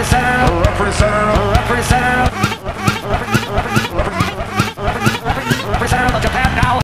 represent, represent.